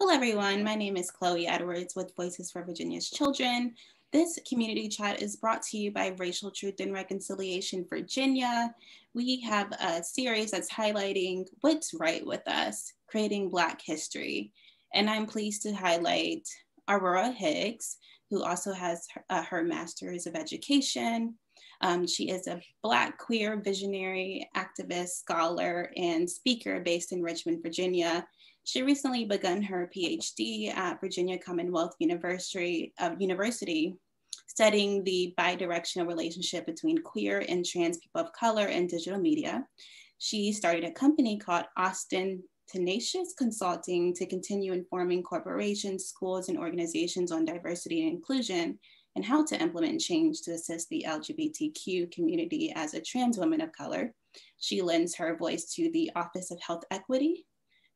Hello, everyone. My name is Chloe Edwards with Voices for Virginia's Children. This community chat is brought to you by Racial Truth and Reconciliation Virginia. We have a series that's highlighting what's right with us, creating Black history. And I'm pleased to highlight Aurora Higgs, who also has her, uh, her Master's of Education. Um, she is a Black queer visionary, activist, scholar, and speaker based in Richmond, Virginia. She recently begun her PhD at Virginia Commonwealth University, uh, University studying the bidirectional relationship between queer and trans people of color in digital media. She started a company called Austyn Tacious Consulting to continue informing corporations, schools, and organizations on diversity and inclusion and how to implement change to assist the LGBTQ community as a trans woman of color. She lends her voice to the Office of Health Equity,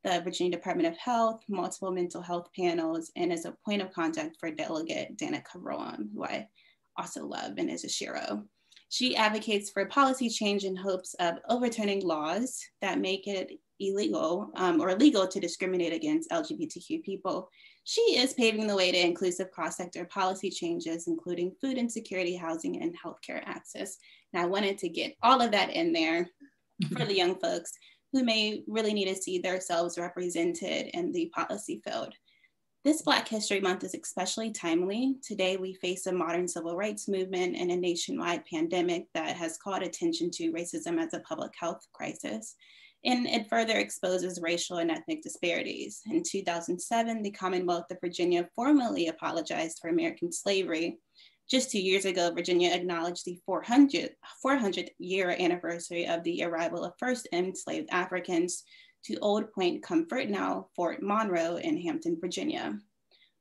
the Virginia Department of Health, multiple mental health panels, and as a point of contact for Delegate Danica Roem, who I also love and is a Shero. She advocates for policy change in hopes of overturning laws that make it illegal um, or illegal to discriminate against LGBTQ people. She is paving the way to inclusive cross-sector policy changes, including food insecurity, housing, and healthcare access. And I wanted to get all of that in there for the young folks who may really need to see themselves represented in the policy field. This Black History Month is especially timely. Today, we face a modern civil rights movement and a nationwide pandemic that has called attention to racism as a public health crisis. And it further exposes racial and ethnic disparities. In 2007, the Commonwealth of Virginia formally apologized for American slavery just two years ago, Virginia acknowledged the 400, 400th year anniversary of the arrival of first enslaved Africans to Old Point Comfort, now Fort Monroe in Hampton, Virginia.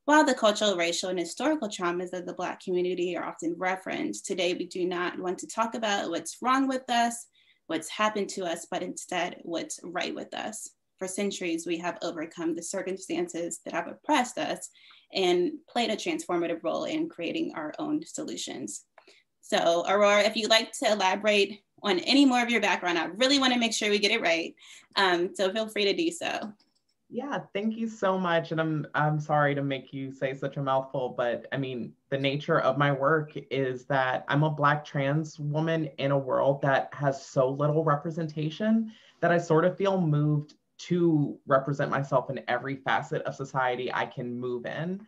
While the cultural, racial, and historical traumas of the Black community are often referenced, today we do not want to talk about what's wrong with us, what's happened to us, but instead what's right with us. For centuries, we have overcome the circumstances that have oppressed us and played a transformative role in creating our own solutions. So Aurora, if you'd like to elaborate on any more of your background, I really wanna make sure we get it right. Um, so feel free to do so. Yeah, thank you so much. And I'm I'm sorry to make you say such a mouthful, but I mean, the nature of my work is that I'm a black trans woman in a world that has so little representation that I sort of feel moved to represent myself in every facet of society I can move in.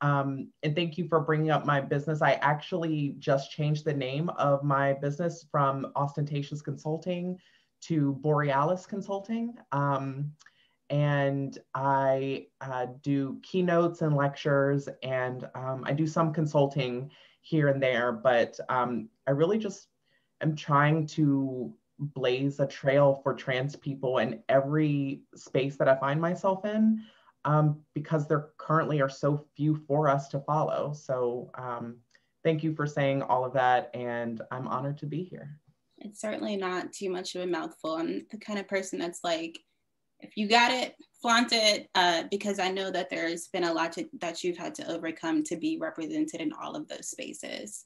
Um, and thank you for bringing up my business. I actually just changed the name of my business from Austyn Tacious Consulting to Borealis Consulting. Um, and I uh, do keynotes and lectures, and um, I do some consulting here and there, but um, I really just am trying to blaze a trail for trans people in every space that I find myself in um, because there currently are so few for us to follow. So um, thank you for saying all of that and I'm honored to be here. It's certainly not too much of a mouthful. I'm the kind of person that's like, if you got it, flaunt it, uh, because I know that there's been a lot to, that you've had to overcome to be represented in all of those spaces.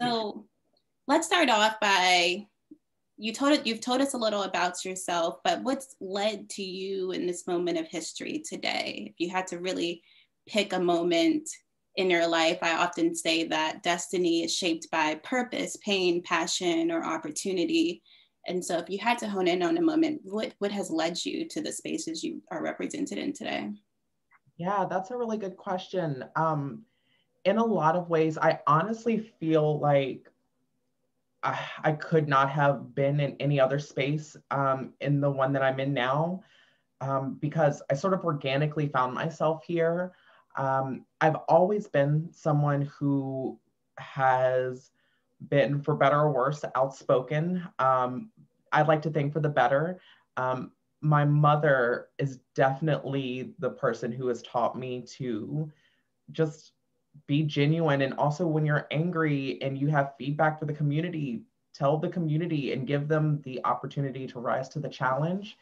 So let's start off by you told it you've told us a little about yourself but what's led to you in this moment of history today? If you had to really pick a moment in your life i often say that destiny is shaped by purpose pain passion or opportunity. And so if you had to hone in on a moment what what has led you to the spaces you are represented in today? Yeah that's a really good question. Um in a lot of ways i honestly feel like I, could not have been in any other space um, in the one that I'm in now um, because I sort of organically found myself here. Um, I've always been someone who has been, for better or worse, outspoken. Um, I'd like to think for the better. Um, my mother is definitely the person who has taught me to just be genuine. And also when you're angry and you have feedback for the community tell the community and give them the opportunity to rise to the challenge.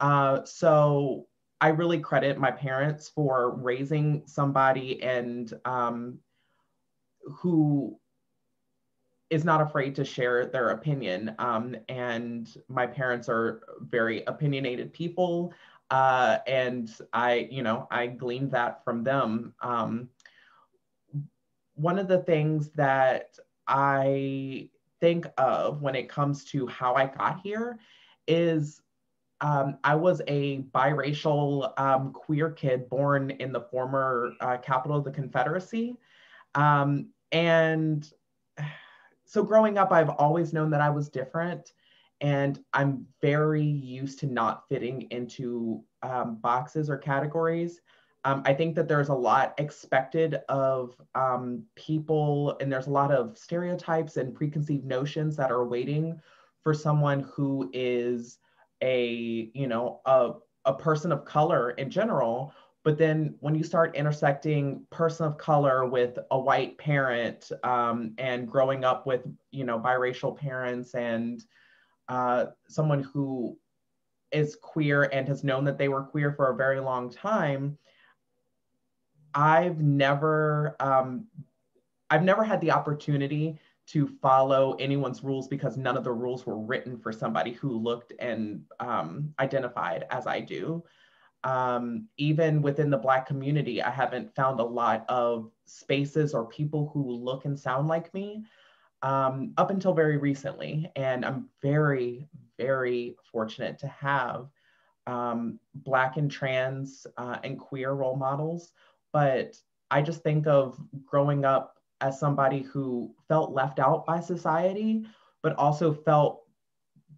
Uh, so i really credit my parents for raising somebody and um, who is not afraid to share their opinion. Um, and my parents are very opinionated people Uh, and I, you know, I gleaned that from them. Um, one of the things that I think of when it comes to how I got here is um, I was a biracial um, queer kid born in the former uh, capital of the Confederacy. Um, and so growing up, I've always known that I was different. And I'm very used to not fitting into um, boxes or categories. Um, I think that there's a lot expected of um, people, and there's a lot of stereotypes and preconceived notions that are waiting for someone who is a, you know, a, a person of color in general. But then when you start intersecting person of color with a white parent um, and growing up with, you know, biracial parents and uh, someone who is queer and has known that they were queer for a very long time, I've never um, I've never had the opportunity to follow anyone's rules because none of the rules were written for somebody who looked and um, identified as I do. Um, even within the Black community, I haven't found a lot of spaces or people who look and sound like me um, up until very recently. And I'm very, very fortunate to have um, Black and trans uh, and queer role models but I just think of growing up as somebody who felt left out by society, but also felt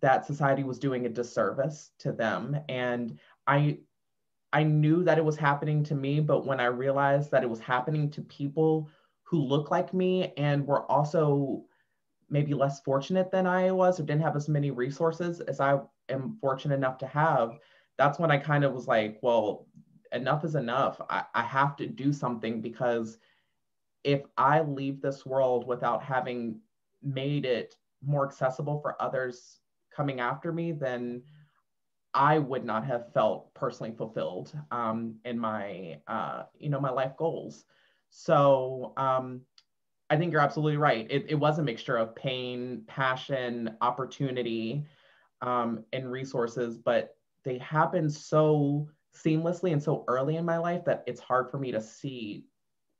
that society was doing a disservice to them. And I I knew that it was happening to me, but when I realized that it was happening to people who look like me and were also maybe less fortunate than I was or didn't have as many resources as I am fortunate enough to have, that's when I kind of was like, well, enough is enough. I, I have to do something because if I leave this world without having made it more accessible for others coming after me, then I would not have felt personally fulfilled um, in my, uh, you know, my life goals. So um, I think you're absolutely right. It, it was a mixture of pain, passion, opportunity, um, and resources, but they happened so seamlessly and so early in my life that it's hard for me to see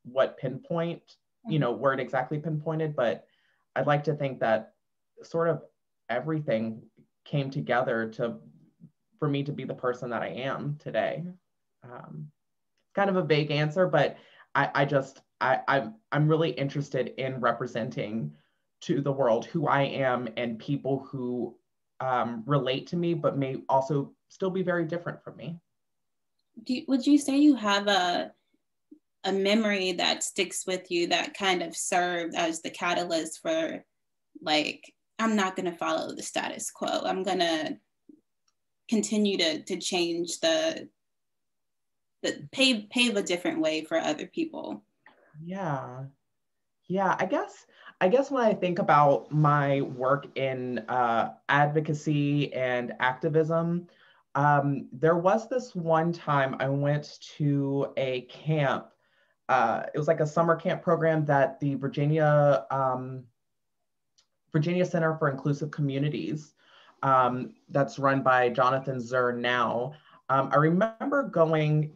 what pinpoint, you mm-hmm. know, where it exactly pinpointed. But I'd like to think that sort of everything came together to for me to be the person that I am today. Um, kind of a vague answer, but I, I just I, I'm I'm really interested in representing to the world who I am and people who um, relate to me, but may also still be very different from me do, would you say you have a a memory that sticks with you that kind of served as the catalyst for like i'm not going to follow the status quo. I'm going to continue to to change the the pave pave a different way for other people? Yeah. Yeah i guess i guess when i think about my work in uh, advocacy and activism um, there was this one time I went to a camp. Uh, it was like a summer camp program that the Virginia um, Virginia Center for Inclusive Communities, um, that's run by Jonathan Zur now. Um, I remember going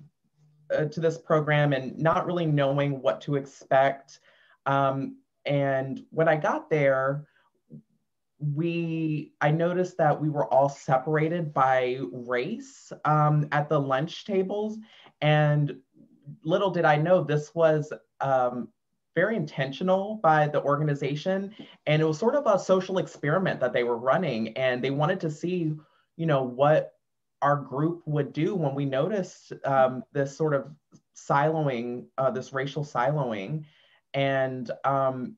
uh, to this program and not really knowing what to expect. Um, and when I got there, we i noticed that we were all separated by race um, at the lunch tables. And little did i know this was um, very intentional by the organization. And it was sort of a social experiment that they were running. And they wanted to see you know what our group would do when we noticed um, this sort of siloing uh, this racial siloing. And um,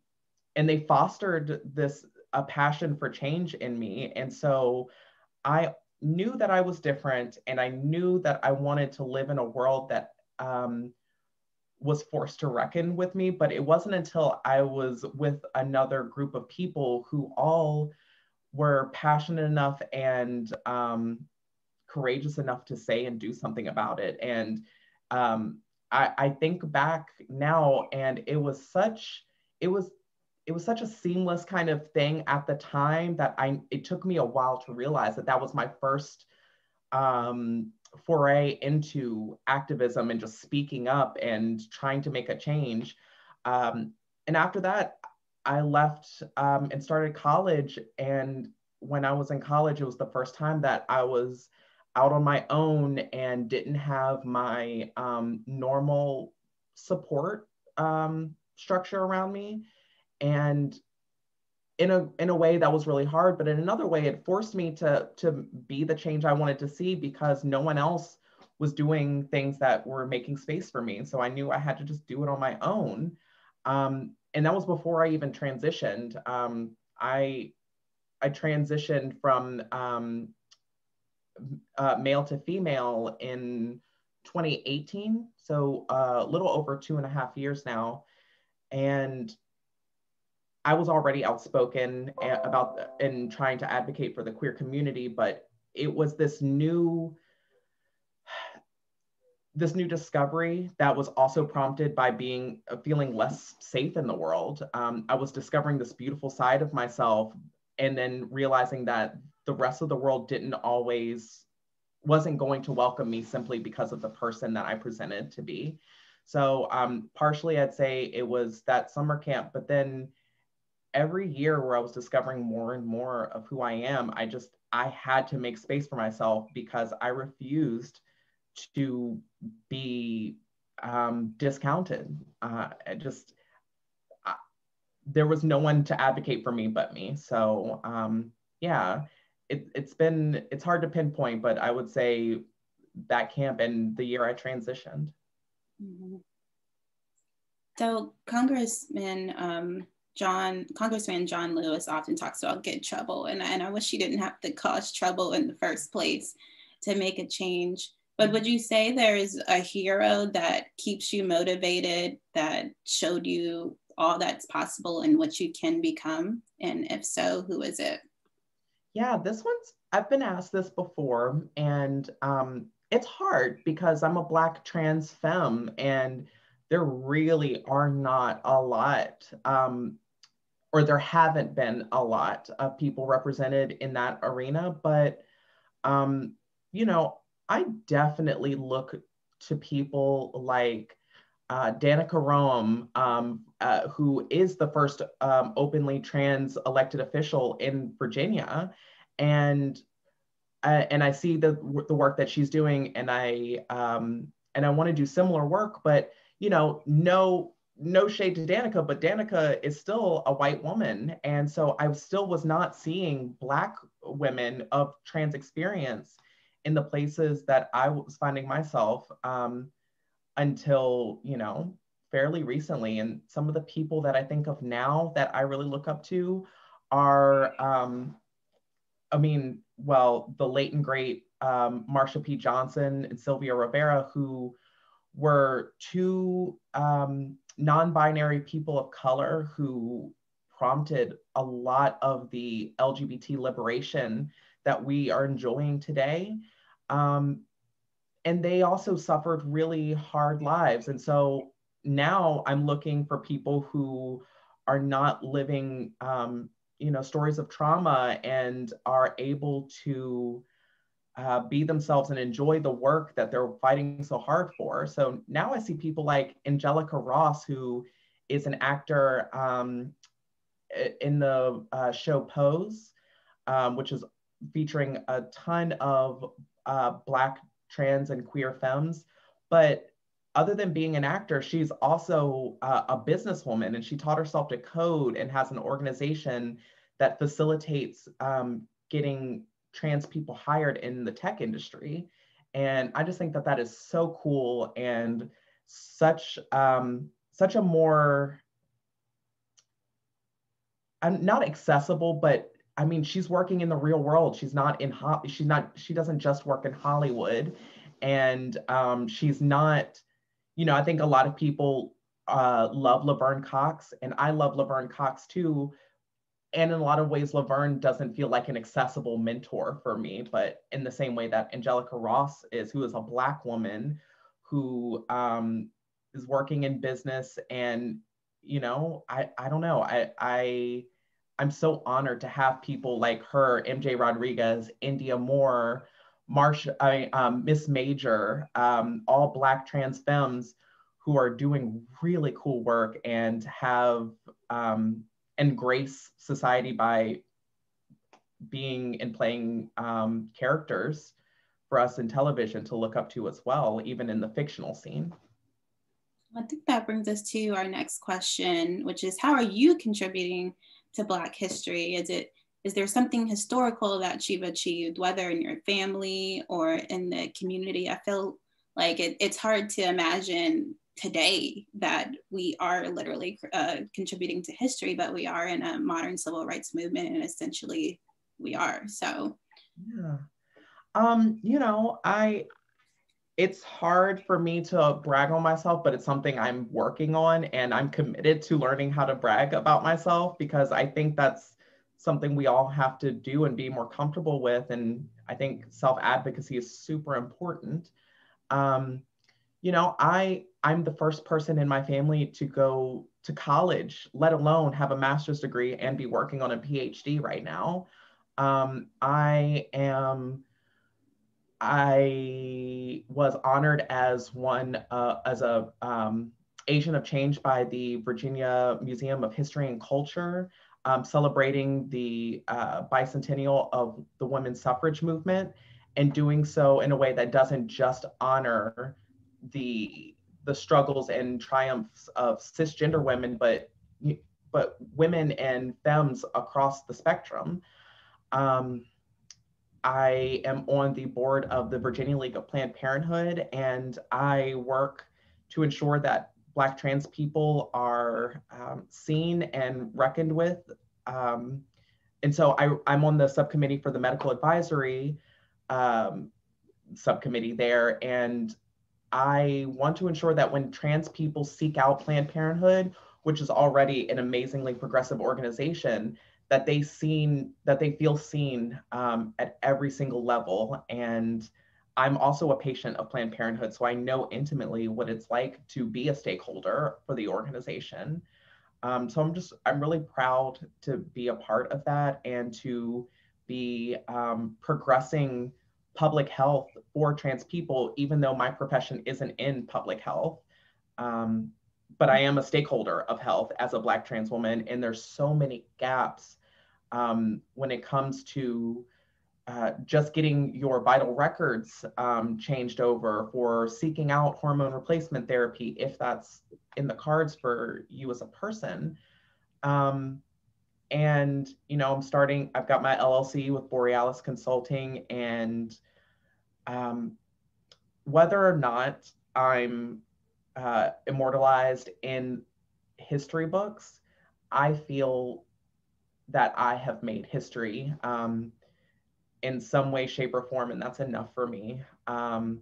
and they fostered this a passion for change in me. And so I knew that I was different and I knew that I wanted to live in a world that um, was forced to reckon with me. But it wasn't until I was with another group of people who all were passionate enough and um, courageous enough to say and do something about it. And um, I, I think back now, and it was such, it was it was such a seamless kind of thing at the time that I it took me a while to realize that that was my first um, foray into activism and just speaking up and trying to make a change. Um, and after that, I left um, and started college. And when I was in college, it was the first time that I was out on my own and didn't have my um, normal support um, structure around me. And in a in a way that was really hard, but in another way, it forced me to to be the change I wanted to see because no one else was doing things that were making space for me. So I knew I had to just do it on my own. Um, and that was before I even transitioned. Um, I I transitioned from um, uh, male to female in 2018, so uh, a little over two and a half years now, and I was already outspoken about and trying to advocate for the queer community, but it was this new this new discovery that was also prompted by being uh, feeling less safe in the world. Um, I was discovering this beautiful side of myself, and then realizing that the rest of the world didn't always wasn't going to welcome me simply because of the person that I presented to be. So um, partially, I'd say it was that summer camp, but then every year where I was discovering more and more of who I am, I just I had to make space for myself because I refused to be um, discounted. Uh, just uh, there was no one to advocate for me but me. So um, yeah, it, it's been it's hard to pinpoint, but I would say that camp and the year I transitioned. Mm-hmm. So Congressman um, John Congressman John Lewis often talks about get trouble, and, and I wish he didn't have to cause trouble in the first place to make a change. But would you say there's a hero that keeps you motivated, that showed you all that's possible and what you can become? And if so, who is it? Yeah, this one's, I've been asked this before, and um, it's hard because I'm a Black trans femme, and there really are not a lot, um, or there haven't been a lot of people represented in that arena. But, um, you know, I definitely look to people like uh, Danica Roem, um, uh, who is the first um, openly trans elected official in Virginia, and uh, and I see the the work that she's doing, and I um, and I want to do similar work, but you know, no no shade to Danica, but Danica is still a white woman, and so I still was not seeing Black women of trans experience in the places that I was finding myself um, until, you know, fairly recently. And some of the people that I think of now that I really look up to are, um, I mean, well, the late and great um, Marsha P. Johnson and Sylvia Rivera, who were two um, non binary people of color who prompted a lot of the LGBT liberation that we are enjoying today. Um, and they also suffered really hard lives. And so now I'm looking for people who are not living, um, you know, stories of trauma and are able to uh, be themselves and enjoy the work that they're fighting so hard for. So now I see people like Angelica Ross, who is an actor um, in the uh, show Pose, um, which is featuring a ton of uh, Black, trans, and queer femmes. But other than being an actor, she's also uh, a businesswoman and she taught herself to code and has an organization that facilitates um, getting trans people hired in the tech industry. And I just think that that is so cool and such um, such a more I'm not accessible, but I mean, she's working in the real world. She's not in ho- she's not she doesn't just work in Hollywood, and um, she's not. You know, I think a lot of people uh, love Laverne Cox, and I love Laverne Cox too. And in a lot of ways, Laverne doesn't feel like an accessible mentor for me, but in the same way that Angelica Ross is, who is a Black woman who um, is working in business, and you know, I I don't know, I I I'm so honored to have people like her, MJ Rodriguez, Indya Moore, Marsha, I, um, Miss Major, um, all Black trans femmes who are doing really cool work and have um, and grace society by being and playing um, characters for us in television to look up to as well, even in the fictional scene. I think that brings us to our next question, which is how are you contributing to Black history? Is it is there something historical that you've achieved, whether in your family or in the community? I feel like it, it's hard to imagine today that we are literally uh, contributing to history, but we are in a modern civil rights movement, and essentially we are. So, yeah, um, you know, I it's hard for me to brag on myself, but it's something I'm working on, and I'm committed to learning how to brag about myself because I think that's something we all have to do and be more comfortable with. And I think self advocacy is super important. Um, you know, I I'm the first person in my family to go to college, let alone have a master's degree and be working on a PhD right now. Um, I am. I was honored as one uh, as a um, agent of change by the Virginia Museum of History and Culture, um, celebrating the uh, bicentennial of the women's suffrage movement, and doing so in a way that doesn't just honor the the struggles and triumphs of cisgender women, but but women and femmes across the spectrum. Um, I am on the board of the Virginia League of Planned Parenthood, and I work to ensure that Black trans people are um, seen and reckoned with. Um, and so I, am on the subcommittee for the medical advisory um, subcommittee there, and I want to ensure that when trans people seek out Planned Parenthood, which is already an amazingly progressive organization, that they seen that they feel seen um, at every single level. And I'm also a patient of Planned Parenthood, so I know intimately what it's like to be a stakeholder for the organization. Um, so I'm just I'm really proud to be a part of that and to be um, progressing public health for trans people, even though my profession isn't in public health. Um, but I am a stakeholder of health as a Black trans woman, and there's so many gaps um, when it comes to uh, just getting your vital records um, changed over for seeking out hormone replacement therapy if that's in the cards for you as a person. Um, and you know i'm starting i've got my llc with borealis consulting and um, whether or not i'm uh, immortalized in history books i feel that i have made history um, in some way shape or form and that's enough for me. Um,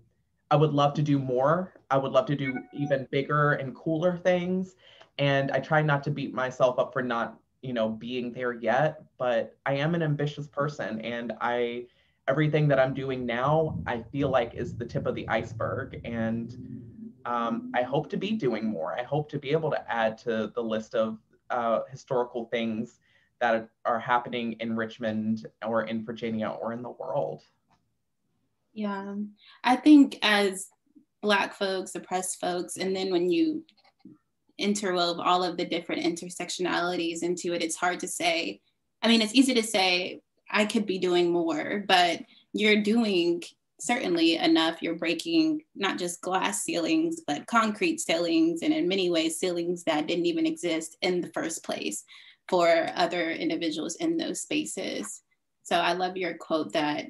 i would love to do more. I would love to do even bigger and cooler things and i try not to beat myself up for not you know being there yet but i am an ambitious person and i everything that i'm doing now i feel like is the tip of the iceberg and um, i hope to be doing more. I hope to be able to add to the list of uh, historical things that are happening in richmond or in virginia or in the world. Yeah. I think as black folks oppressed folks and then when you interwove all of the different intersectionalities into it, it's hard to say. I mean, it's easy to say, I could be doing more, but you're doing certainly enough. You're breaking not just glass ceilings, but concrete ceilings, and in many ways, ceilings that didn't even exist in the first place for other individuals in those spaces. So I love your quote that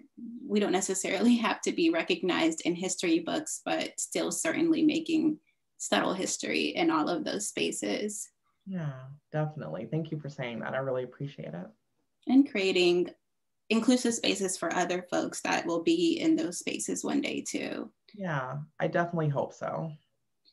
we don't necessarily have to be recognized in history books, but still certainly making subtle history in all of those spaces. Yeah, definitely. Thank you for saying that. I really appreciate it. And creating inclusive spaces for other folks that will be in those spaces one day too. Yeah, I definitely hope so.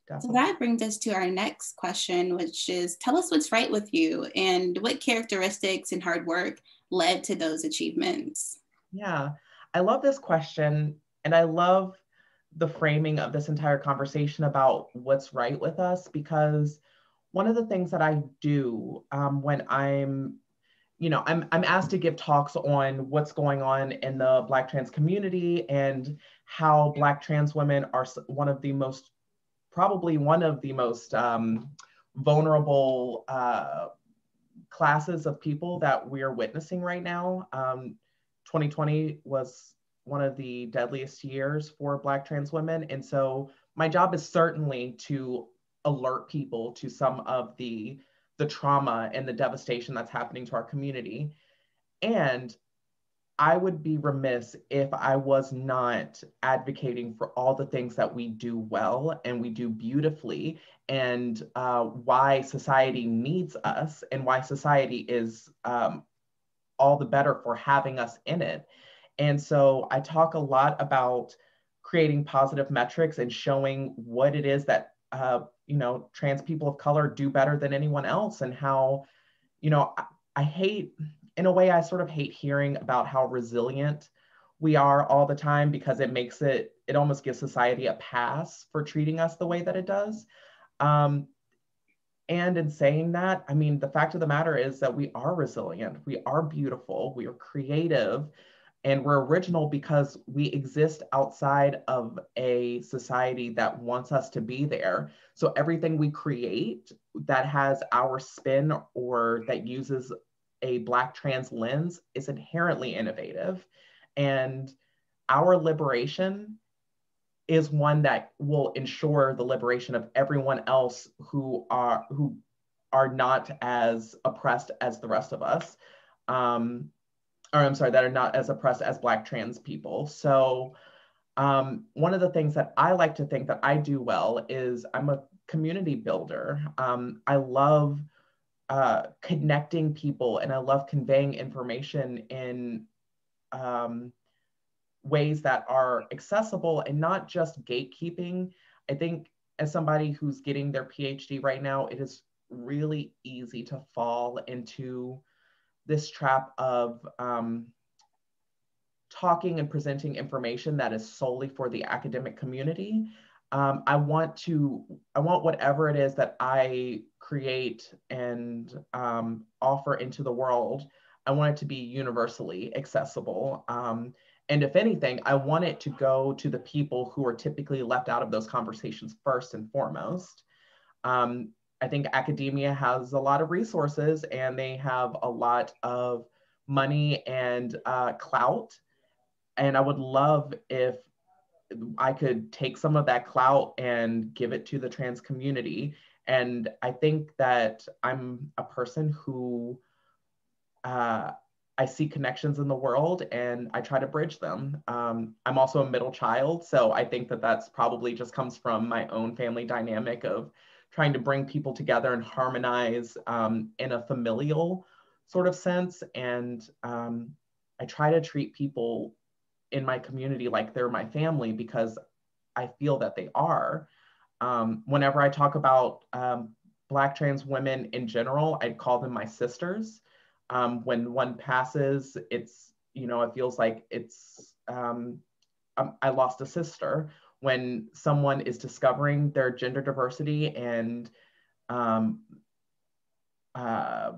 Definitely. So that brings us to our next question, which is tell us what's right with you and what characteristics and hard work led to those achievements. Yeah, I love this question. And I love the framing of this entire conversation about what's right with us because one of the things that I do um, when I'm you know, I'm, I'm asked to give talks on what's going on in the Black trans community and how Black trans women are one of the most, probably one of the most um, vulnerable uh, classes of people that we're witnessing right now. Um, 2020 was one of the deadliest years for Black trans women. And so my job is certainly to alert people to some of the the trauma and the devastation that's happening to our community. And I would be remiss if I was not advocating for all the things that we do well and we do beautifully, and uh, why society needs us and why society is um, all the better for having us in it. And so I talk a lot about creating positive metrics and showing what it is that uh, you know trans people of color do better than anyone else and how you know I, I hate in a way i sort of hate hearing about how resilient we are all the time because it makes it it almost gives society a pass for treating us the way that it does. Um, and in saying that i mean the fact of the matter is that we are resilient. We are beautiful. We are creative and we're original because we exist outside of a society that wants us to be there. So everything we create that has our spin or that uses a Black trans lens is inherently innovative. And our liberation is one that will ensure the liberation of everyone else who are who are not as oppressed as the rest of us. Um, or I'm sorry, that are not as oppressed as Black trans people. So um, one of the things that I like to think that I do well is I'm a community builder. Um, I love uh, connecting people and I love conveying information in um, ways that are accessible and not just gatekeeping. I think as somebody who's getting their PhD right now, it is really easy to fall into this trap of um, talking and presenting information that is solely for the academic community. Um, I want to, I want whatever it is that I create and um, offer into the world, I want it to be universally accessible. Um, and if anything, I want it to go to the people who are typically left out of those conversations first and foremost. Um, I think academia has a lot of resources and they have a lot of money and uh, clout. And I would love if I could take some of that clout and give it to the trans community. And I think that I'm a person who uh, I see connections in the world and I try to bridge them. Um, I'm also a middle child, so I think that that's probably just comes from my own family dynamic of trying to bring people together and harmonize um, in a familial sort of sense. And um, I try to treat people in my community like they're my family because I feel that they are. Um, whenever I talk about um, Black trans women in general, I'd call them my sisters. Um, when one passes, it's, you know, it feels like it's, um, I lost a sister when someone is discovering their gender diversity and um, uh,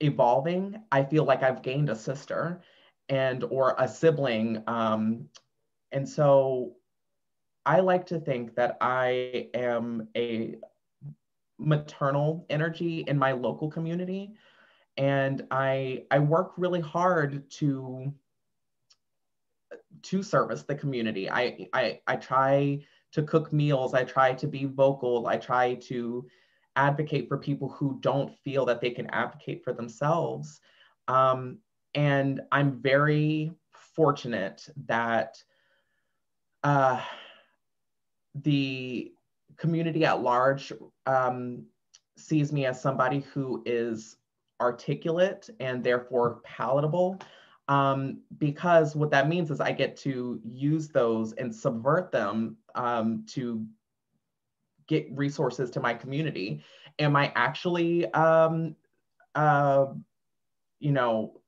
evolving, I feel like I've gained a sister and or a sibling. Um, and so I like to think that I am a maternal energy in my local community. And I, I work really hard to to service the community. I, I, I try to cook meals. I try to be vocal. I try to advocate for people who don't feel that they can advocate for themselves. Um, and I'm very fortunate that uh, the community at large um, sees me as somebody who is articulate and therefore palatable um, because what that means is I get to use those and subvert them um, to get resources to my community. Am I actually, um, uh, you know,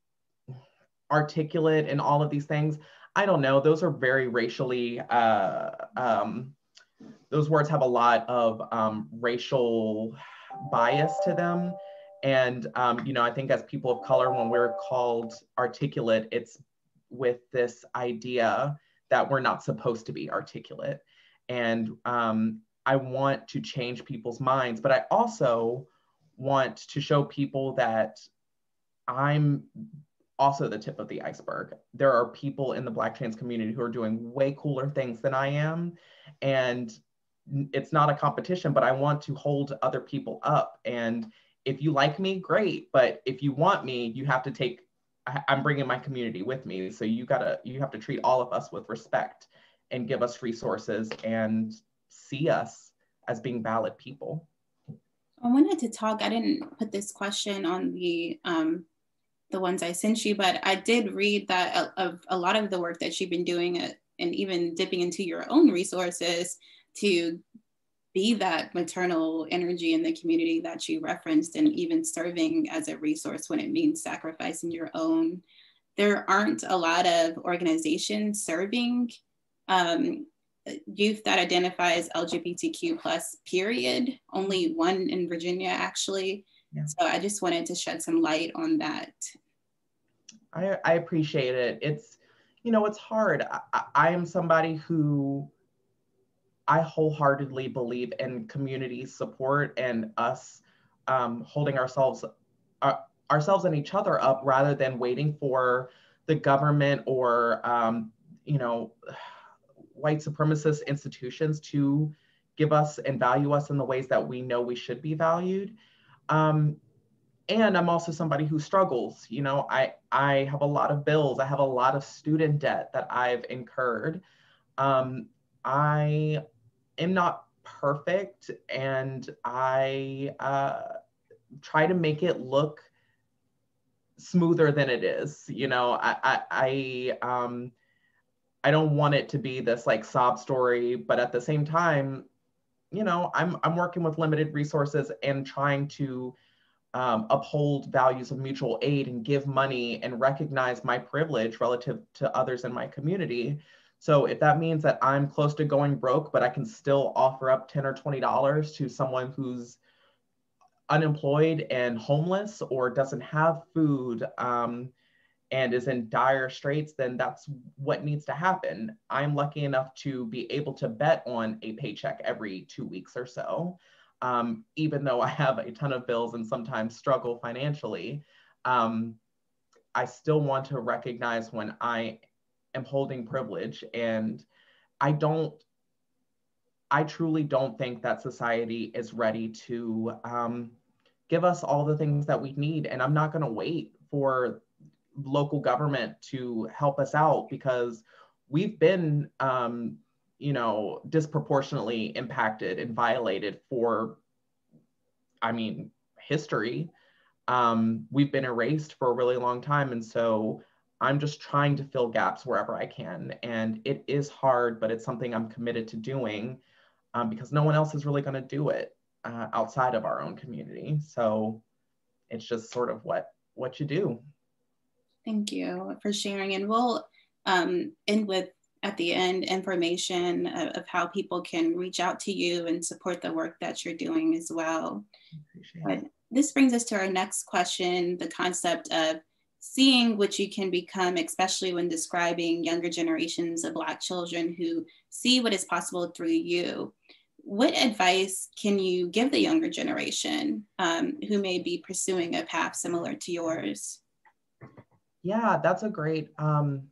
articulate in all of these things? I don't know. Those are very racially, uh, um, those words have a lot of um, racial bias to them. And, um, you know, I think as people of color, when we're called articulate, it's with this idea that we're not supposed to be articulate. And um, I want to change people's minds, but I also want to show people that I'm also the tip of the iceberg. There are people in the Black trans community who are doing way cooler things than I am. And it's not a competition, but I want to hold other people up. And if you like me, great. But if you want me, you have to take, I'm bringing my community with me. So you gotta, you have to treat all of us with respect and give us resources and see us as being valid people. I wanted to talk, I didn't put this question on the um, the ones I sent you, but I did read that of a, lot of the work that you've been doing uh, and even dipping into your own resources to be that maternal energy in the community that you referenced and even serving as a resource when it means sacrificing your own. There aren't a lot of organizations serving um, youth that identify as LGBTQ plus period, only one in Virginia actually. Yeah. So I just wanted to shed some light on that. I, I appreciate it. It's, you know, it's hard. I, I am somebody who I wholeheartedly believe in community support and us um, holding ourselves uh, ourselves and each other up rather than waiting for the government or um, you know white supremacist institutions to give us and value us in the ways that we know we should be valued. Um, and I'm also somebody who struggles. You know, I I have a lot of bills. I have a lot of student debt that I've incurred. Um, I am not perfect, and I uh, try to make it look smoother than it is. You know, I I, I um, I don't want it to be this like sob story, but at the same time, you know, I'm I'm working with limited resources and trying to um, uphold values of mutual aid and give money and recognize my privilege relative to others in my community. So if that means that I'm close to going broke, but I can still offer up 10 or $20 to someone who's unemployed and homeless or doesn't have food, um, and is in dire straits, then that's what needs to happen. I'm lucky enough to be able to bet on a paycheck every two weeks or so, um, even though I have a ton of bills and sometimes struggle financially. Um, I still want to recognize when I am holding privilege, and I don't. I truly don't think that society is ready to um, give us all the things that we need. And I'm not going to wait for local government to help us out because we've been um, you know disproportionately impacted and violated for i mean history um, we've been erased for a really long time and so i'm just trying to fill gaps wherever i can and it is hard but it's something i'm committed to doing um, because no one else is really going to do it uh, outside of our own community so it's just sort of what what you do Thank you for sharing. And we'll um, end with at the end information of, of, how people can reach out to you and support the work that you're doing as well. But this brings us to our next question the concept of seeing what you can become, especially when describing younger generations of Black children who see what is possible through you. What advice can you give the younger generation um, who may be pursuing a path similar to yours? Yeah, that's a great um,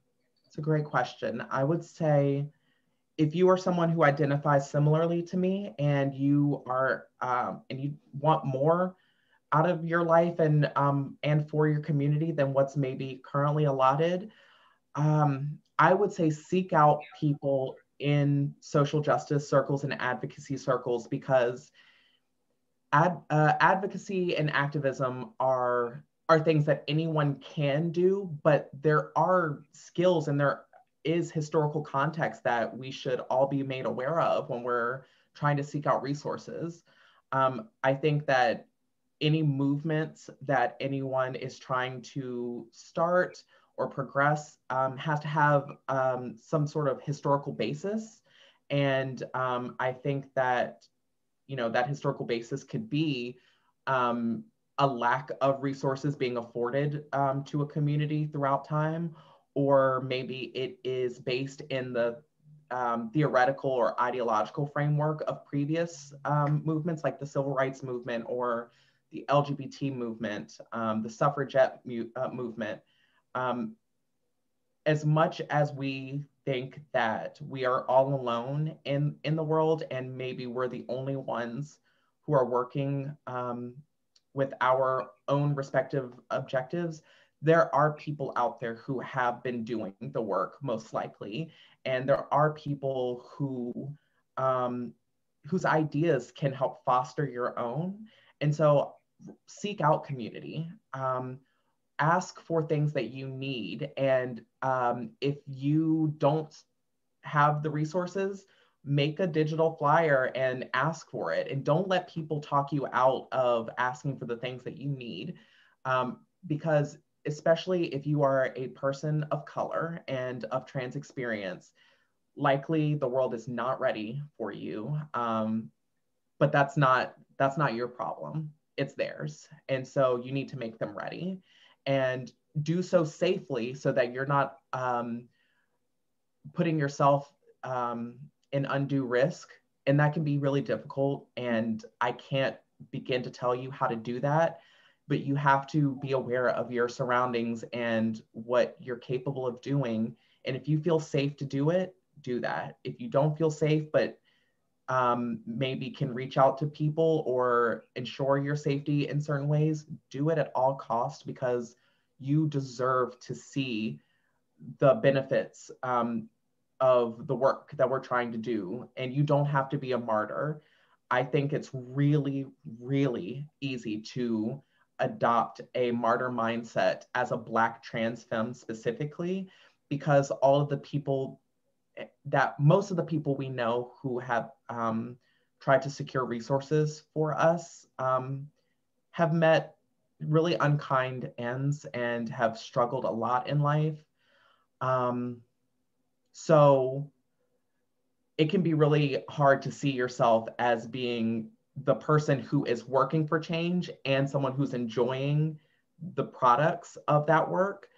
it's a great question. I would say if you are someone who identifies similarly to me and you are um, and you want more out of your life and um, and for your community than what's maybe currently allotted, um, I would say seek out people in social justice circles and advocacy circles because ad, uh, advocacy and activism are are things that anyone can do, but there are skills and there is historical context that we should all be made aware of when we're trying to seek out resources. Um, I think that any movements that anyone is trying to start or progress um, has to have um, some sort of historical basis. And um, I think that, you know, that historical basis could be um, a lack of resources being afforded um, to a community throughout time, or maybe it is based in the um, theoretical or ideological framework of previous movements like the civil rights movement or the LGBT movement, um, the suffragette mu- uh, movement. Um, as much as we think that we are all alone in, in the world and maybe we're the only ones who are working um, with our own respective objectives, there are people out there who have been doing the work most likely. And there are people who um, whose ideas can help foster your own. And so seek out community. Um, ask for things that you need. And um, if you don't have the resources, make a digital flyer and ask for it. And don't let people talk you out of asking for the things that you need. Um, because, especially if you are a person of color and of trans experience, likely the world is not ready for you. Um, but that's not that's not your problem it's theirs and so you need to make them ready and do so safely so that you're not um, putting yourself um, in undue risk. And that can be really difficult. And I can't begin to tell you how to do that, but you have to be aware of your surroundings and what you're capable of doing. And if you feel safe to do it, do that. If you don't feel safe, but um, maybe can reach out to people or ensure your safety in certain ways, do it at all costs because you deserve to see the benefits um, of the work that we're trying to do. And you don't have to be a martyr. I think it's really, really easy to adopt a martyr mindset as a Black trans femme specifically, because all of the people that most of the people we know who have um, tried to secure resources for us um, have met really unkind ends and have struggled a lot in life. Um, so it can be really hard to see yourself as being the person who is working for change and someone who's enjoying the products of that work.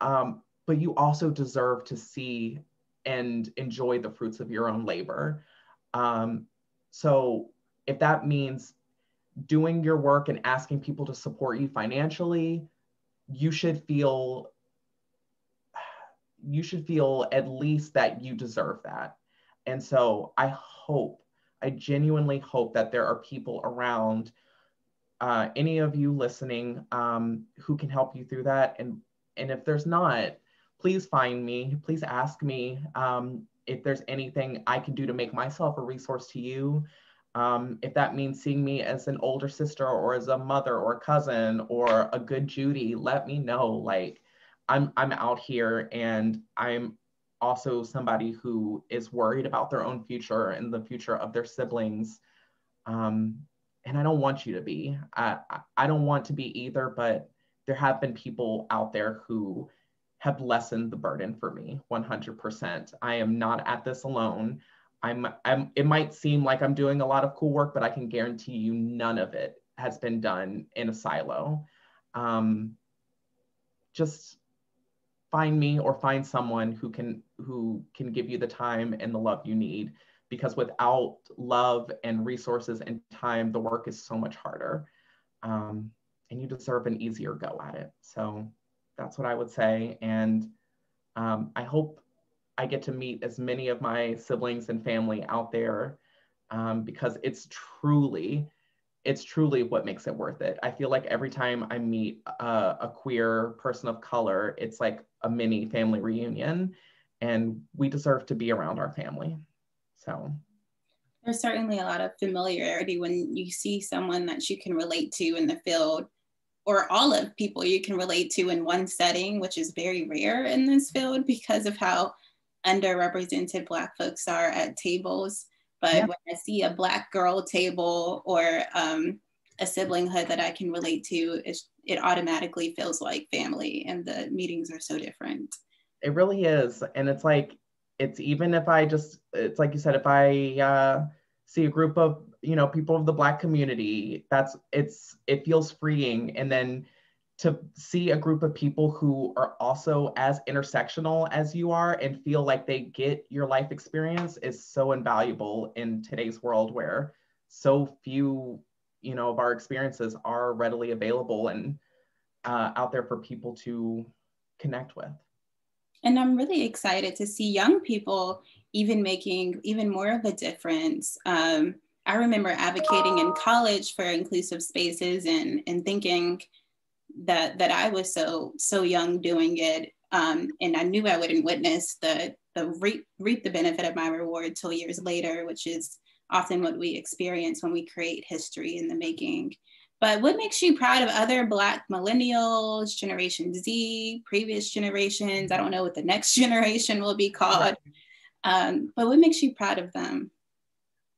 Um, but you also deserve to see and enjoy the fruits of your own labor. Um, so if that means doing your work and asking people to support you financially, you should feel you should feel at least that you deserve that. And so I hope, I genuinely hope that there are people around uh, any of you listening um, who can help you through that. And and if there's not, please find me, please ask me um, if there's anything I can do to make myself a resource to you. Um, if that means seeing me as an older sister or as a mother or a cousin or a good Judy, let me know. Like I'm I'm out here and I'm also somebody who is worried about their own future and the future of their siblings. Um, and I don't want you to be. I, I don't want to be either, but there have been people out there who have lessened the burden for me 100%. I am not at this alone. I'm, I'm, it might seem like I'm doing a lot of cool work, but I can guarantee you none of it has been done in a silo. Um, just find me or find someone who can who can give you the time and the love you need because without love and resources and time the work is so much harder um, and you deserve an easier go at it so that's what I would say. And um, I hope I get to meet as many of my siblings and family out there um, because it's truly, it's truly what makes it worth it. I feel like every time I meet a, a queer person of color, it's like a mini family reunion, and we deserve to be around our family. So there's certainly a lot of familiarity when you see someone that you can relate to in the field or all of people you can relate to in one setting, which is very rare in this field because of how underrepresented Black folks are at tables. But yeah. when I see a Black girl table or um, a siblinghood that I can relate to, it automatically feels like family, and the meetings are so different. It really is. And it's like, it's even if I just, it's like you said, if I uh, see a group of you know people of the black community that's it's it feels freeing. And then to see a group of people who are also as intersectional as you are and feel like they get your life experience is so invaluable in today's world where so few you know of our experiences are readily available and uh, out there for people to connect with. And i'm really excited to see young people even making even more of a difference. Um, i remember advocating in college for inclusive spaces and and thinking that that I was so so young doing it, um, and I knew I wouldn't witness the the reap, reap the benefit of my reward till years later, which is often what we experience when we create history in the making. But what makes you proud of other Black millennials, Generation Z, previous generations? I don't know what the next generation will be called, um, but what makes you proud of them?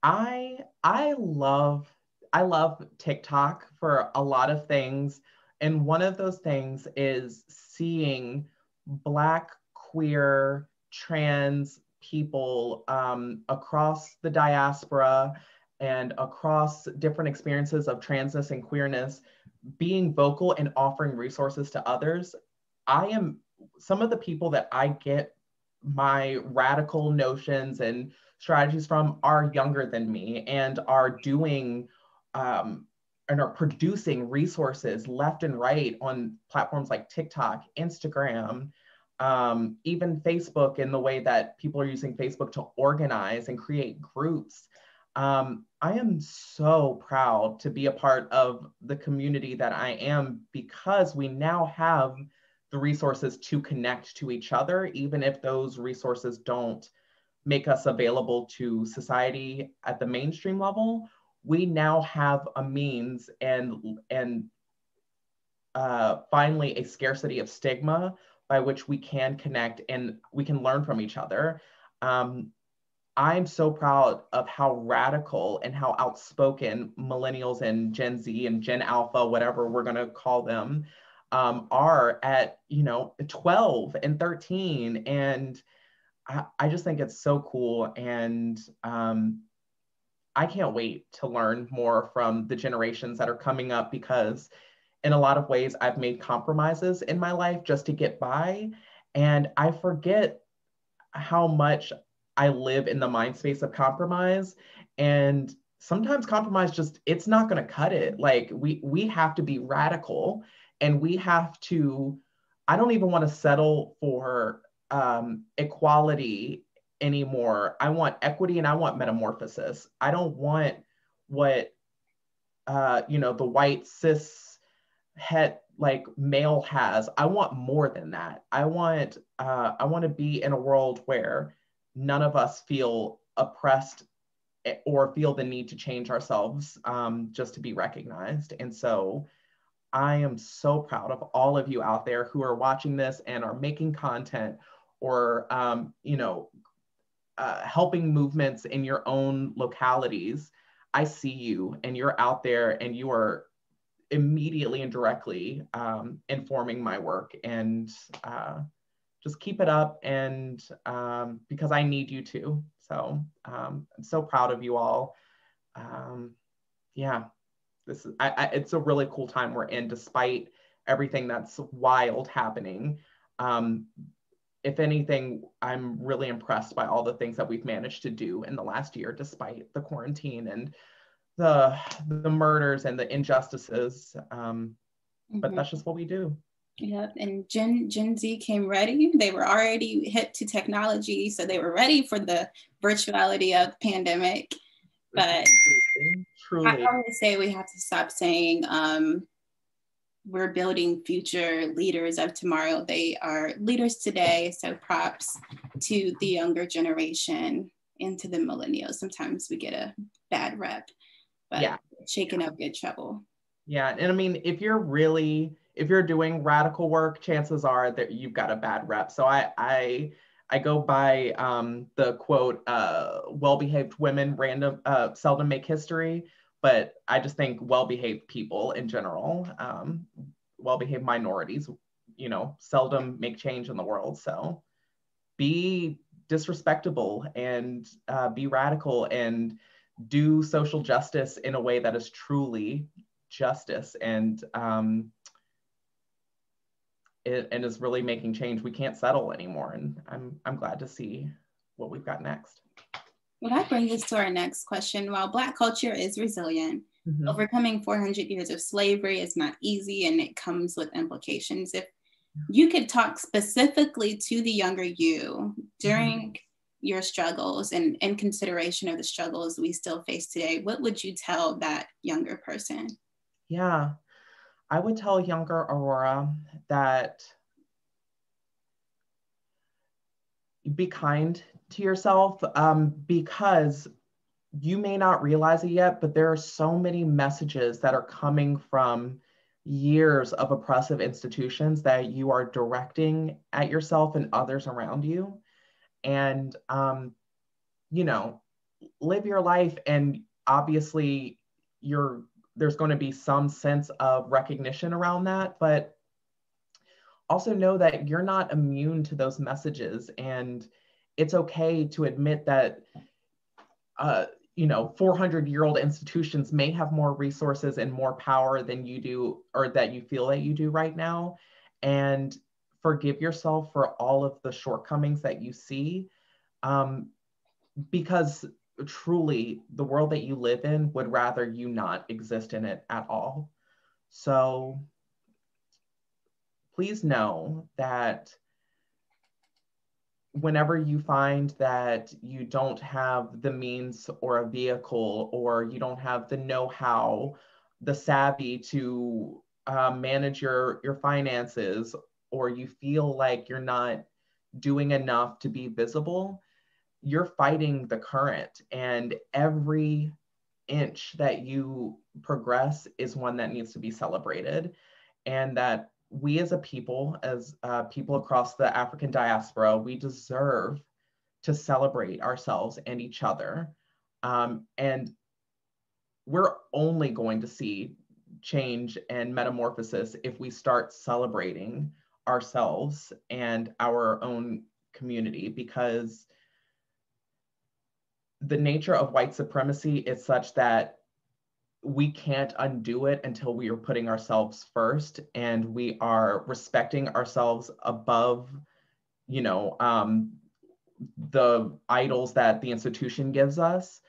I I love I love TikTok for a lot of things. And one of those things is seeing Black, queer, trans people um, across the diaspora and across different experiences of transness and queerness being vocal and offering resources to others. I am some of the people that I get my radical notions and strategies from are younger than me and are doing um, and are producing resources left and right on platforms like TikTok, Instagram, um, even Facebook, in the way that people are using Facebook to organize and create groups. Um, I am so proud to be a part of the community that I am because we now have the resources to connect to each other, even if those resources don't make us available to society at the mainstream level we now have a means and and uh, finally a scarcity of stigma by which we can connect and we can learn from each other. Um, I'm so proud of how radical and how outspoken millennials and Gen Z and Gen Alpha, whatever we're going to call them, um, are at you know 12 and 13, and I, just think it's so cool. And um, I can't wait to learn more from the generations that are coming up because, in a lot of ways, I've made compromises in my life just to get by. And I forget how much I live in the mind space of compromise. And sometimes compromise just, it's not going to cut it. Like, we, we have to be radical and we have to, I don't even want to settle for um, equality anymore. I want equity and I want metamorphosis. I don't want what uh, you know the white cis het like male has. I want more than that. I want uh, I want to be in a world where none of us feel oppressed eh, or feel the need to change ourselves um, just to be recognized. And so I am so proud of all of you out there who are watching this and are making content or um, you know uh, helping movements in your own localities, I see you and you're out there and you are immediately and directly um, informing my work. And uh, just keep it up and um, because I need you to. So um, I'm so proud of you all. Um, yeah, this is I, I, it's a really cool time we're in despite everything that's wild happening. Um, if anything, I'm really impressed by all the things that we've managed to do in the last year, despite the quarantine and the the murders and the injustices. Um, mm-hmm. But that's just what we do. Yeah, and Gen Gen Z came ready. They were already hip to technology, so they were ready for the virtuality of the pandemic. But Truly. I always say we have to stop saying um, we're building future leaders of tomorrow. They are leaders today. So props to the younger generation and to the millennials. Sometimes we get a bad rep, but yeah. shaking up good trouble. Yeah. And I mean, if you're really, if you're doing radical work, chances are that you've got a bad rep. So I, I, I go by um, the quote, uh, well-behaved women random uh, seldom make history but I just think well-behaved people in general, um, well-behaved minorities, you know, seldom make change in the world. So be disrespectable and uh, be radical and do social justice in a way that is truly justice and um, it, and is really making change. We can't settle anymore, and I'm I'm glad to see what we've got next. Well, that brings us to our next question. While Black culture is resilient, mm-hmm. overcoming 400 years of slavery is not easy, and it comes with implications. If you could talk specifically to the younger you during mm-hmm. your struggles and in consideration of the struggles we still face today, what would you tell that younger person? Yeah, I would tell younger Aurora that be kind to yourself um, because you may not realize it yet, but there are so many messages that are coming from years of oppressive institutions that you are directing at yourself and others around you. And, um, you know, live your life. And obviously, you're, there's going to be some sense of recognition around that. But also know that you're not immune to those messages. And it's okay to admit that. Uh, you know 400 year old institutions may have more resources and more power than you do or that you feel that you do right now and forgive yourself for all of the shortcomings that you see um, because truly the world that you live in would rather you not exist in it at all so please know that whenever you find that you don't have the means or a vehicle or you don't have the know-how the savvy to uh, manage your your finances or you feel like you're not doing enough to be visible you're fighting the current. And every inch that you progress is one that needs to be celebrated. And that we as a people, as uh, people across the African diaspora, we deserve to celebrate ourselves and each other. Um, and we're only going to see change and metamorphosis if we start celebrating ourselves and our own community because the nature of white supremacy is such that we can't undo it until we are putting ourselves first and we are respecting ourselves above you know um, the idols that the institution gives us.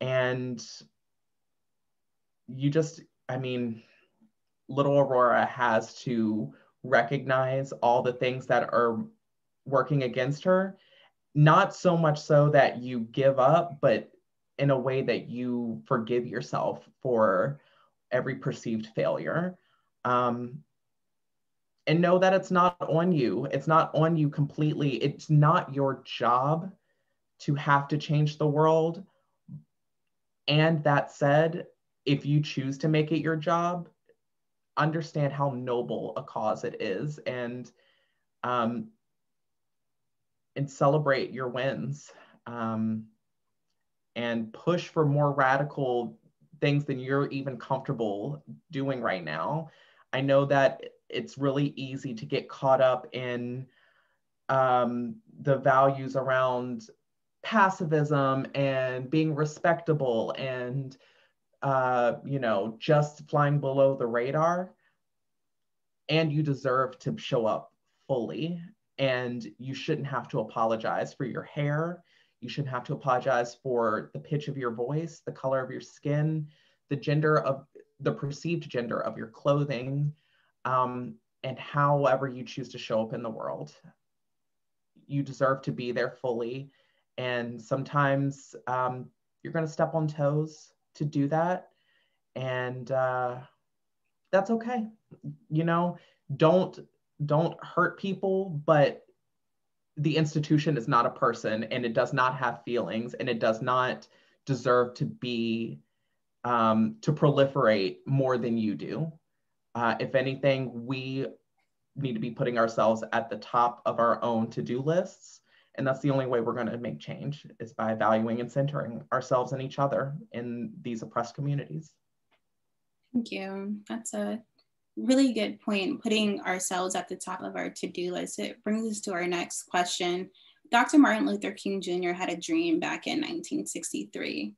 And you just i mean little aurora has to recognize all the things that are working against her. Not so much so that you give up but in a way that you forgive yourself for every perceived failure. Um, and know that it's not on you. It's not on you completely. It's not your job to have to change the world. And that said, if you choose to make it your job, understand how noble a cause it is and um, and celebrate your wins. Um, and push for more radical things than you're even comfortable doing right now. I know that it's really easy to get caught up in um, the values around passivism and being respectable and uh, you know just flying below the radar and you deserve to show up fully and you shouldn't have to apologize for your hair you shouldn't have to apologize for the pitch of your voice, the color of your skin, the gender of the perceived gender of your clothing, um, and however you choose to show up in the world. You deserve to be there fully. And sometimes um, you're going to step on toes to do that. And uh, that's okay. You know, don't don't hurt people, but the institution is not a person and it does not have feelings and it does not deserve to be um, to proliferate more than you do. Uh, if anything, we need to be putting ourselves at the top of our own to-do lists. And that's the only way we're going to make change is by valuing and centering ourselves and each other in these oppressed communities. Thank you. That's a really good point, putting ourselves at the top of our to do list. It brings us to our next question. Dr. Martin Luther King Jr. had a dream back in 1963.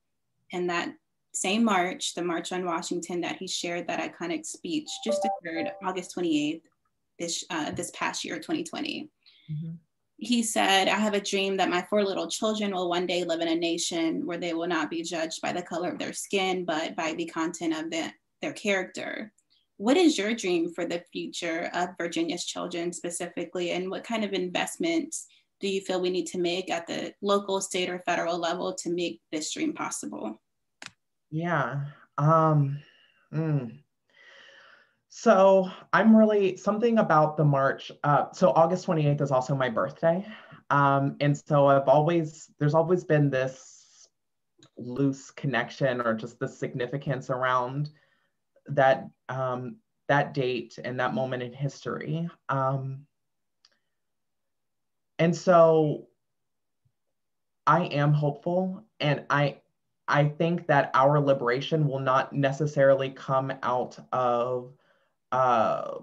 and that same March, the March on Washington that he shared that iconic speech just occurred August 28th this, uh, this past year, 2020. Mm-hmm. He said, I have a dream that my four little children will one day live in a nation where they will not be judged by the color of their skin, but by the content of the, their character. What is your dream for the future of Virginia's children specifically, and what kind of investments do you feel we need to make at the local, state, or federal level to make this dream possible? Yeah. Um, mm. So I'm really something about the March. Uh, so August 28th is also my birthday. Um, and so I've always, there's always been this loose connection or just the significance around that, um, that date and that moment in history. Um, and so I am hopeful and I I think that our liberation will not necessarily come out of uh,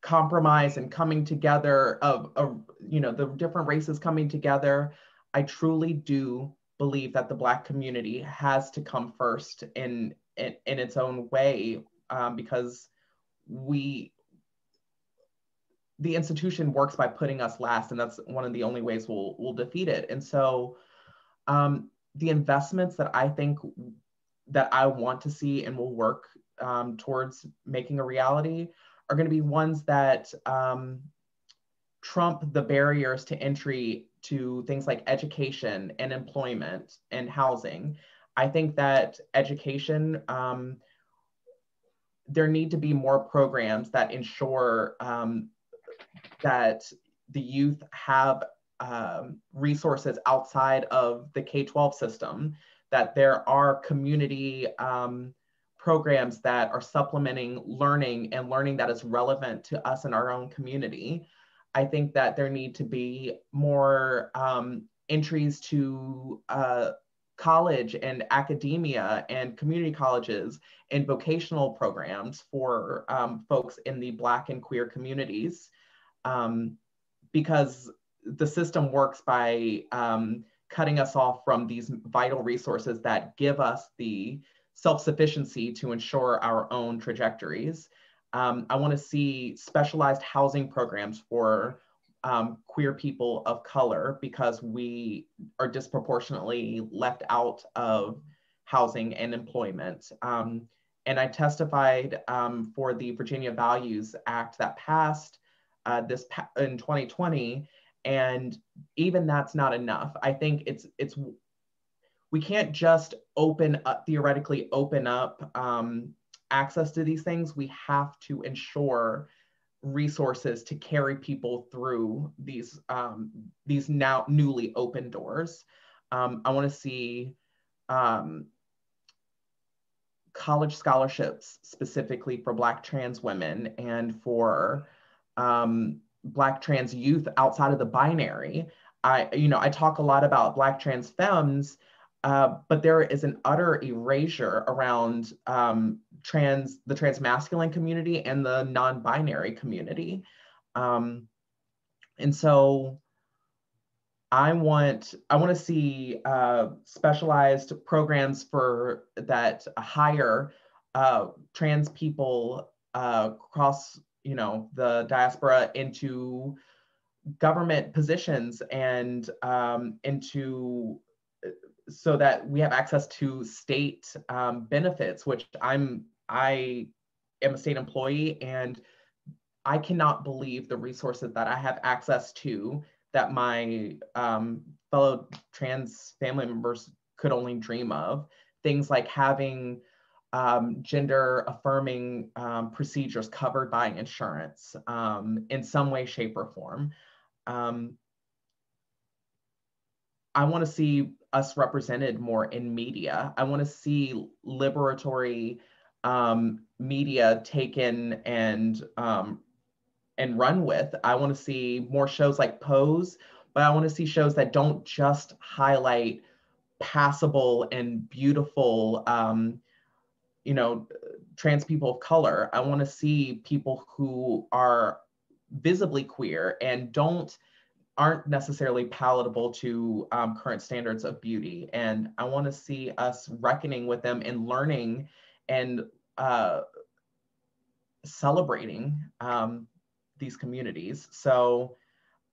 compromise and coming together of, of, you know, the different races coming together. I truly do believe that the Black community has to come first in, in, in its own way um, because we, the institution works by putting us last and that's one of the only ways we'll, we'll defeat it. And so um, the investments that I think that I want to see and will work um, towards making a reality are going to be ones that um, trump the barriers to entry to things like education and employment and housing. I think that education, um, there need to be more programs that ensure um, that the youth have um, resources outside of the K 12 system, that there are community um, programs that are supplementing learning and learning that is relevant to us in our own community. I think that there need to be more um, entries to uh, college and academia and community colleges and vocational programs for um, folks in the Black and queer communities. Um, because the system works by um, cutting us off from these vital resources that give us the self-sufficiency to ensure our own trajectories. Um, I want to see specialized housing programs for um, queer people of color because we are disproportionately left out of housing and employment. Um, and I testified um, for the Virginia Values Act that passed uh, this pa in 2020 and even that's not enough i think it's it's we can't just open up theoretically open up um, access to these things we have to ensure resources to carry people through these um, these now newly open doors. Um, i want to see um, college scholarships specifically for black trans women and for um, black trans youth outside of the binary. I you know i talk a lot about black trans femmes uh, but there is an utter erasure around um, trans the trans masculine community and the non-binary community. Um, and so i want i want to see uh, specialized programs for that hire uh, trans people uh, across you know the diaspora into government positions and um, into so that we have access to state um, benefits which i'm i am a state employee and i cannot believe the resources that i have access to that my um, fellow trans family members could only dream of things like having um, gender affirming um, procedures covered by insurance um, in some way, shape, or form. Um, I want to see us represented more in media. I want to see liberatory um, media taken and um, and run with. I want to see more shows like Pose, but I want to see shows that don't just highlight passable and beautiful um, you know, trans people of color. I want to see people who are visibly queer and don't aren't necessarily palatable to um, current standards of beauty. And I want to see us reckoning with them and learning and uh, celebrating um, these communities. So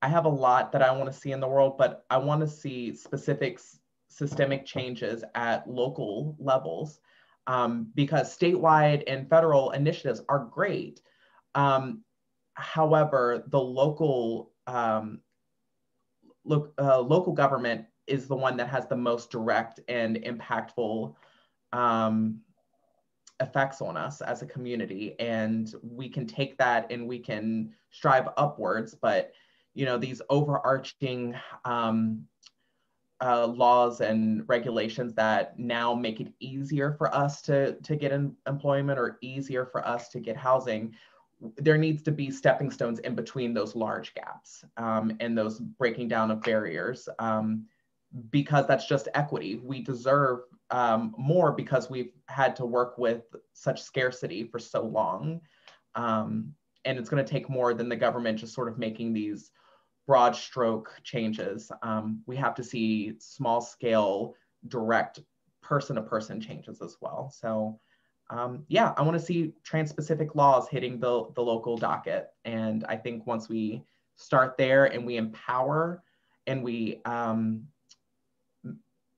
I have a lot that I want to see in the world, but I want to see specific systemic changes at local levels um, because statewide and federal initiatives are great. Um, however, the local um, uh, local government is the one that has the most direct and impactful um, effects on us as a community. And we can take that and we can strive upwards but you know these overarching um, uh, laws and regulations that now make it easier for us to to get employment or easier for us to get housing there needs to be stepping stones in between those large gaps um, and those breaking down of barriers um, because that's just equity we deserve um, more because we've had to work with such scarcity for so long. Um, and it's going to take more than the government just sort of making these broad stroke changes. Um, we have to see small scale, direct person to person changes as well. So, um, yeah, I want to see trans specific laws hitting the, the local docket. And I think once we start there and we empower and we um,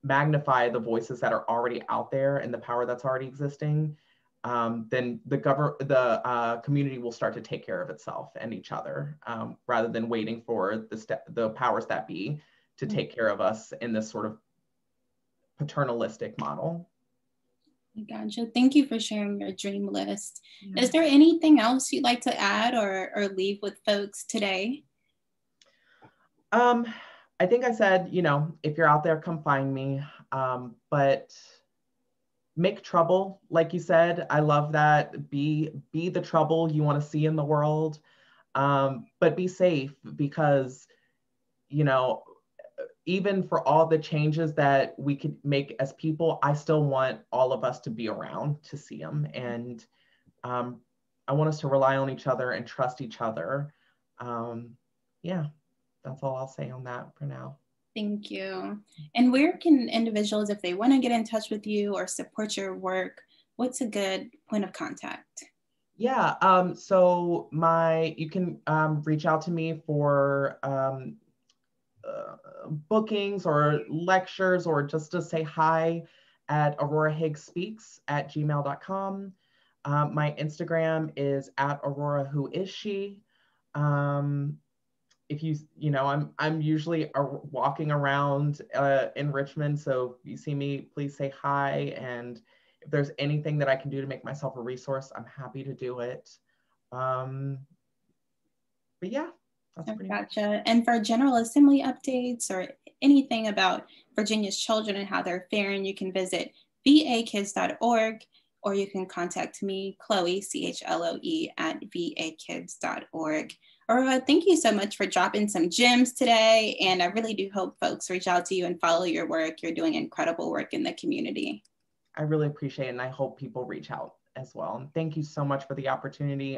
magnify the voices that are already out there and the power that's already existing, um, then the government, the uh, community will start to take care of itself and each other, um, rather than waiting for the step, the powers that be to mm-hmm. take care of us in this sort of paternalistic model. Gotcha. Thank you for sharing your dream list. Yeah. Is there anything else you'd like to add or, or leave with folks today? Um, I think I said, you know, if you're out there, come find me. Um, but make trouble, like you said. I love that. Be be the trouble you want to see in the world, um, but be safe because, you know, even for all the changes that we could make as people, I still want all of us to be around to see them, and um, I want us to rely on each other and trust each other. Um, yeah that's all I'll say on that for now. Thank you. And where can individuals, if they want to get in touch with you or support your work, what's a good point of contact? Yeah, um, so my you can um, reach out to me for um, uh, bookings or lectures or just to say hi at Aurora Speaks at gmail.com. Um, my Instagram is at Aurora Who Is She. Um, if you you know i'm i'm usually walking around uh, in richmond so if you see me please say hi and if there's anything that i can do to make myself a resource i'm happy to do it um but yeah that's pretty gotcha much. and for general assembly updates or anything about virginia's children and how they're faring you can visit vakids.org or you can contact me chloe c-h-l-o-e at vakids.org Aurora, thank you so much for dropping some gems today. And I really do hope folks reach out to you and follow your work. You're doing incredible work in the community. I really appreciate it. And I hope people reach out as well. And thank you so much for the opportunity.